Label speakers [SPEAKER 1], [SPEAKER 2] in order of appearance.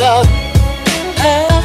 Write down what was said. [SPEAKER 1] up. Hey.